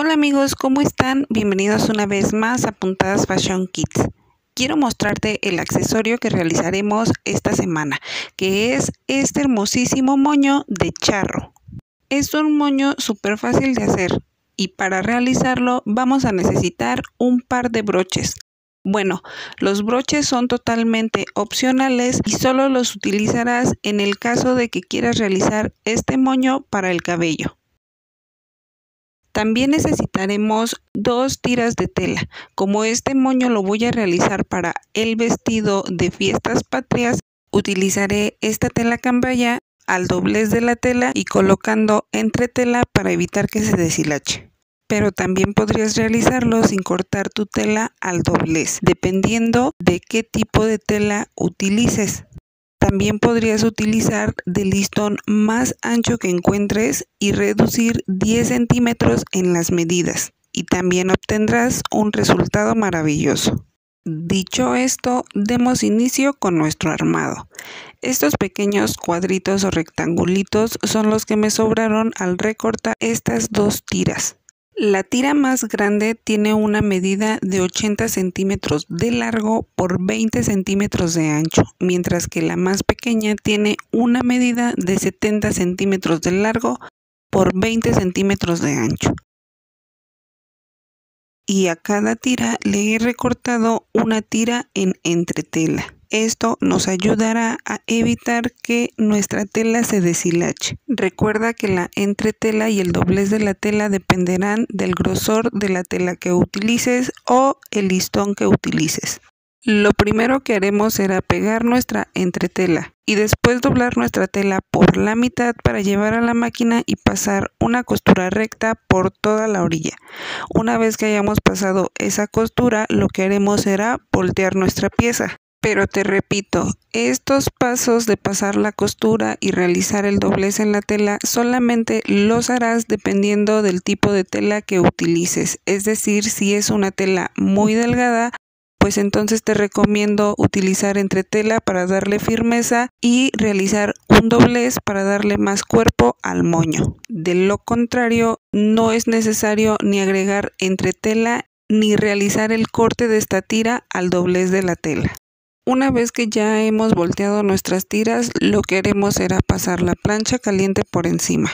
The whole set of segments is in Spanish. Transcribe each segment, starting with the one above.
Hola amigos, ¿cómo están? Bienvenidos una vez más a Puntadas Fashion Kits. Quiero mostrarte el accesorio que realizaremos esta semana, que es este hermosísimo moño de charro. Es un moño súper fácil de hacer y para realizarlo vamos a necesitar un par de broches. Bueno, los broches son totalmente opcionales y solo los utilizarás en el caso de que quieras realizar este moño para el cabello. También necesitaremos dos tiras de tela. Como este moño lo voy a realizar para el vestido de fiestas patrias, utilizaré esta tela cambaya al doblez de la tela y colocando entre tela para evitar que se deshilache. Pero también podrías realizarlo sin cortar tu tela al doblez, dependiendo de qué tipo de tela utilices. También podrías utilizar del listón más ancho que encuentres y reducir 10 centímetros en las medidas y también obtendrás un resultado maravilloso. Dicho esto, demos inicio con nuestro armado. Estos pequeños cuadritos o rectangulitos son los que me sobraron al recortar estas dos tiras. La tira más grande tiene una medida de 80 centímetros de largo por 20 centímetros de ancho, mientras que la más pequeña tiene una medida de 70 centímetros de largo por 20 centímetros de ancho. Y a cada tira le he recortado una tira en entretela. Esto nos ayudará a evitar que nuestra tela se deshilache. Recuerda que la entretela y el doblez de la tela dependerán del grosor de la tela que utilices o el listón que utilices. Lo primero que haremos será pegar nuestra entretela y después doblar nuestra tela por la mitad para llevar a la máquina y pasar una costura recta por toda la orilla. Una vez que hayamos pasado esa costura, lo que haremos será voltear nuestra pieza. Pero te repito, estos pasos de pasar la costura y realizar el doblez en la tela solamente los harás dependiendo del tipo de tela que utilices. Es decir, si es una tela muy delgada, pues entonces te recomiendo utilizar entretela para darle firmeza y realizar un doblez para darle más cuerpo al moño. De lo contrario, no es necesario ni agregar entretela ni realizar el corte de esta tira al doblez de la tela. Una vez que ya hemos volteado nuestras tiras, lo que haremos será pasar la plancha caliente por encima.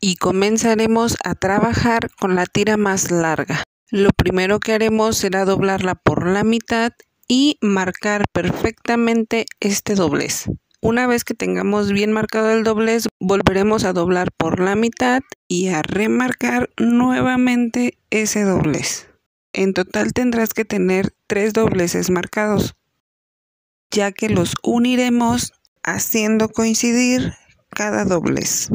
Y comenzaremos a trabajar con la tira más larga. Lo primero que haremos será doblarla por la mitad y marcar perfectamente este doblez. Una vez que tengamos bien marcado el doblez, volveremos a doblar por la mitad y a remarcar nuevamente ese doblez. En total tendrás que tener tres dobleces marcados ya que los uniremos haciendo coincidir cada doblez.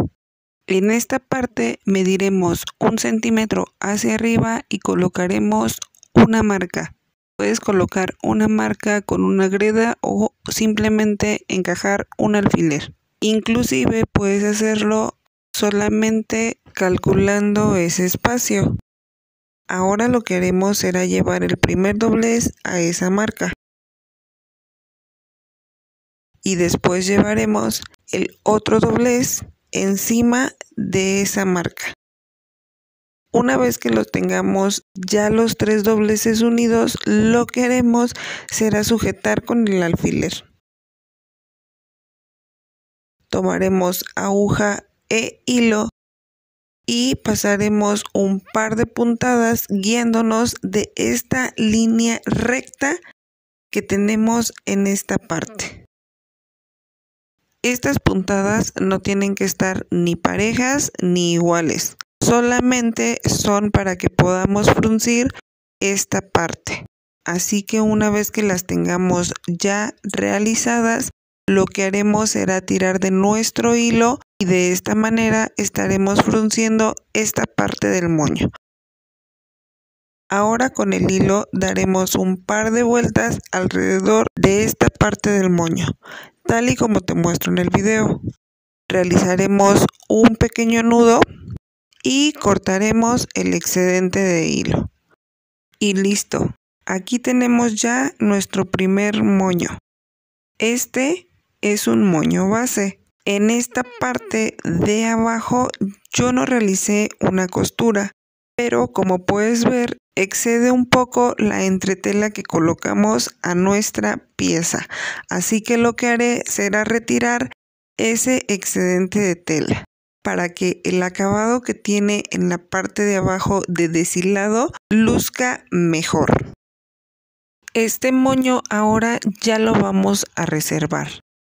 En esta parte mediremos un centímetro hacia arriba y colocaremos una marca. Puedes colocar una marca con una greda o simplemente encajar un alfiler. Inclusive puedes hacerlo solamente calculando ese espacio. Ahora lo que haremos será llevar el primer doblez a esa marca y después llevaremos el otro doblez encima de esa marca. Una vez que los tengamos ya los tres dobleces unidos, lo que haremos será sujetar con el alfiler. Tomaremos aguja e hilo y pasaremos un par de puntadas guiándonos de esta línea recta que tenemos en esta parte. Estas puntadas no tienen que estar ni parejas ni iguales, solamente son para que podamos fruncir esta parte. Así que una vez que las tengamos ya realizadas, lo que haremos será tirar de nuestro hilo y de esta manera estaremos frunciendo esta parte del moño. Ahora con el hilo daremos un par de vueltas alrededor de esta parte del moño tal y como te muestro en el video. Realizaremos un pequeño nudo y cortaremos el excedente de hilo. Y listo, aquí tenemos ya nuestro primer moño. Este es un moño base. En esta parte de abajo yo no realicé una costura, pero como puedes ver excede un poco la entretela que colocamos a nuestra pieza. Así que lo que haré será retirar ese excedente de tela para que el acabado que tiene en la parte de abajo de deshilado luzca mejor. Este moño ahora ya lo vamos a reservar.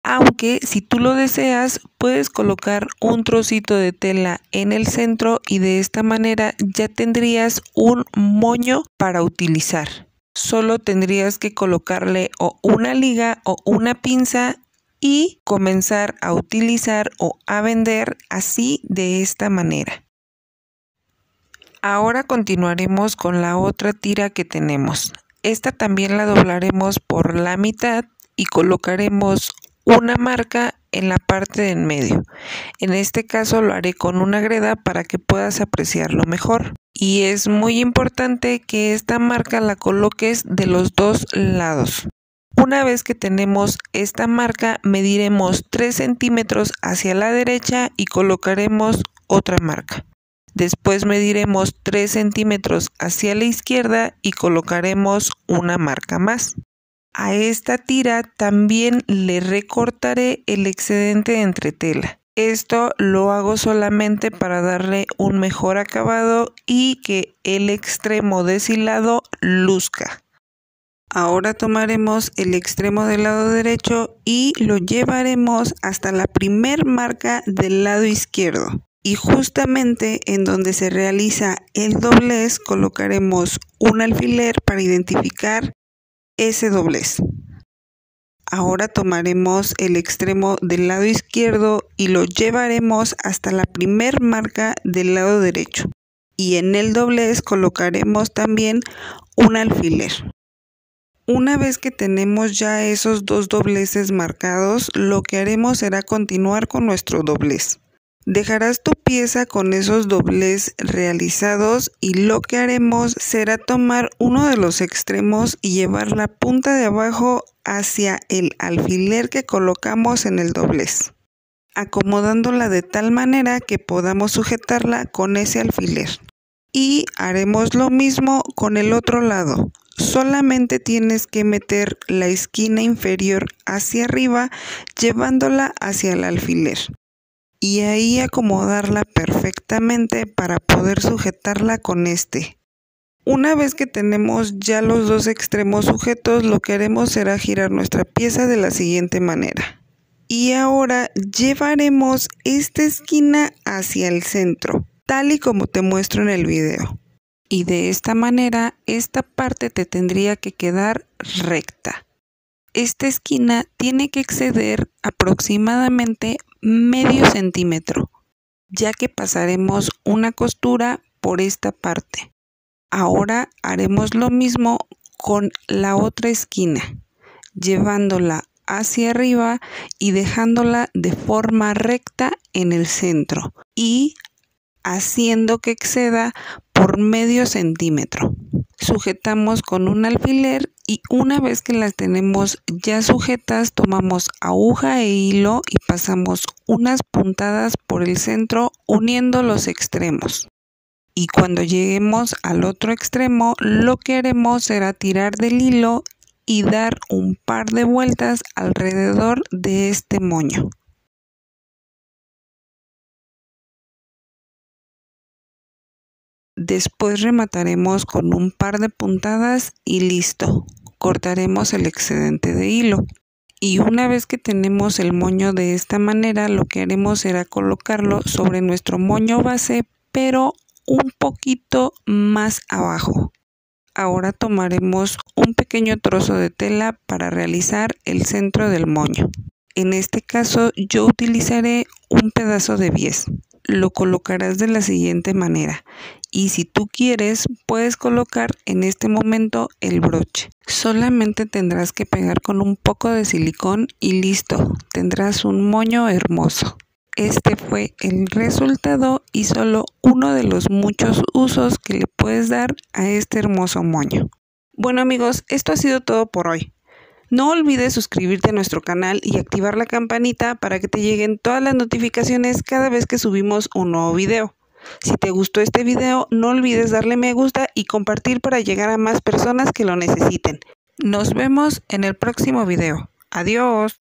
Aunque si tú lo deseas, puedes colocar un trocito de tela en el centro y de esta manera ya tendrías un moño para utilizar. Solo tendrías que colocarle o una liga o una pinza y comenzar a utilizar o a vender así de esta manera. Ahora continuaremos con la otra tira que tenemos. Esta también la doblaremos por la mitad y colocaremos una marca en la parte de en medio. En este caso lo haré con una greda para que puedas apreciarlo mejor. Y es muy importante que esta marca la coloques de los dos lados. Una vez que tenemos esta marca, mediremos 3 centímetros hacia la derecha y colocaremos otra marca. Después mediremos 3 centímetros hacia la izquierda y colocaremos una marca más. A esta tira también le recortaré el excedente de entretela. Esto lo hago solamente para darle un mejor acabado y que el extremo deshilado luzca. Ahora tomaremos el extremo del lado derecho y lo llevaremos hasta la primer marca del lado izquierdo. Y justamente en donde se realiza el doblez colocaremos un alfiler para identificar ese doblez. Ahora tomaremos el extremo del lado izquierdo y lo llevaremos hasta la primer marca del lado derecho. Y en el doblez colocaremos también un alfiler. Una vez que tenemos ya esos dos dobleces marcados, lo que haremos será continuar con nuestro doblez. Dejarás tu pieza con esos dobles realizados y lo que haremos será tomar uno de los extremos y llevar la punta de abajo hacia el alfiler que colocamos en el doblez, acomodándola de tal manera que podamos sujetarla con ese alfiler. Y haremos lo mismo con el otro lado. Solamente tienes que meter la esquina inferior hacia arriba llevándola hacia el alfiler y ahí acomodarla perfectamente para poder sujetarla con este. Una vez que tenemos ya los dos extremos sujetos, lo que haremos será girar nuestra pieza de la siguiente manera. Y ahora llevaremos esta esquina hacia el centro, tal y como te muestro en el video. Y de esta manera, esta parte te tendría que quedar recta. Esta esquina tiene que exceder aproximadamente medio centímetro, ya que pasaremos una costura por esta parte. Ahora haremos lo mismo con la otra esquina, llevándola hacia arriba y dejándola de forma recta en el centro y haciendo que exceda por medio centímetro. Sujetamos con un alfiler y una vez que las tenemos ya sujetas tomamos aguja e hilo y pasamos unas puntadas por el centro uniendo los extremos. Y cuando lleguemos al otro extremo lo que haremos será tirar del hilo y dar un par de vueltas alrededor de este moño. Después remataremos con un par de puntadas y listo. Cortaremos el excedente de hilo. Y una vez que tenemos el moño de esta manera, lo que haremos será colocarlo sobre nuestro moño base, pero un poquito más abajo. Ahora tomaremos un pequeño trozo de tela para realizar el centro del moño. En este caso yo utilizaré un pedazo de bies. Lo colocarás de la siguiente manera y si tú quieres puedes colocar en este momento el broche. Solamente tendrás que pegar con un poco de silicón y listo, tendrás un moño hermoso. Este fue el resultado y solo uno de los muchos usos que le puedes dar a este hermoso moño. Bueno amigos, esto ha sido todo por hoy. No olvides suscribirte a nuestro canal y activar la campanita para que te lleguen todas las notificaciones cada vez que subimos un nuevo video. Si te gustó este video, no olvides darle me gusta y compartir para llegar a más personas que lo necesiten. Nos vemos en el próximo video. Adiós.